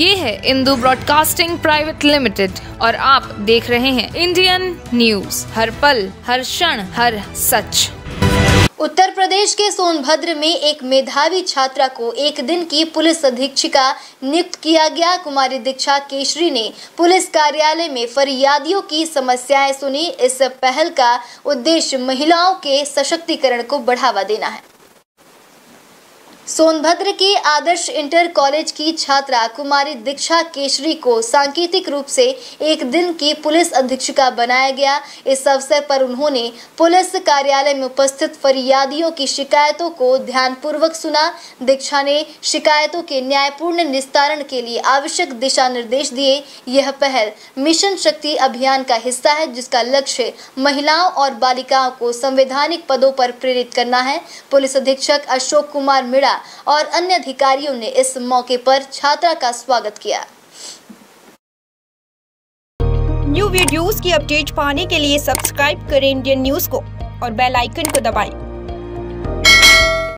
ये है Indu broadcasting private limited और आप देख रहे हैं इंडियन न्यूज़। हर पल, हर क्षण, हर सच। उत्तर प्रदेश के सोनभद्र में एक मेधावी छात्रा को एक दिन की पुलिस अधीक्षिका नियुक्त किया गया। कुमारी दीक्षा केशरी ने पुलिस कार्यालय में फरियादियों की समस्याएँ सुनी। इस पहल का उद्देश्य महिलाओं के सशक्तिकरण को बढ़ावा देना है। सोनभद्र के आदर्श इंटर कॉलेज की छात्रा कुमारी दीक्षा केशरी को सांकेतिक रूप से एक दिन की पुलिस अधीक्षिका बनाया गया। इस अवसर पर उन्होंने पुलिस कार्यालय में उपस्थित फरियादियों की शिकायतों को ध्यानपूर्वक सुना। दीक्षा ने शिकायतों के न्यायपूर्ण निस्तारण के लिए आवश्यक दिशा निर्देश दिए। यह पहल मिशन शक्ति अभियान का हिस्सा है, जिसका लक्ष्य महिलाओं और बालिकाओं को संवैधानिक पदों पर प्रेरित करना है। पुलिस अधीक्षक अशोक कुमार मिड़ा और अन्य अधिकारियों ने इस मौके पर छात्रा का स्वागत किया न्यू वीडियोस की अपडेट पाने के लिए सब्सक्राइब करें इंडियन न्यूज़ को और बेल आइकन को दबाएँ।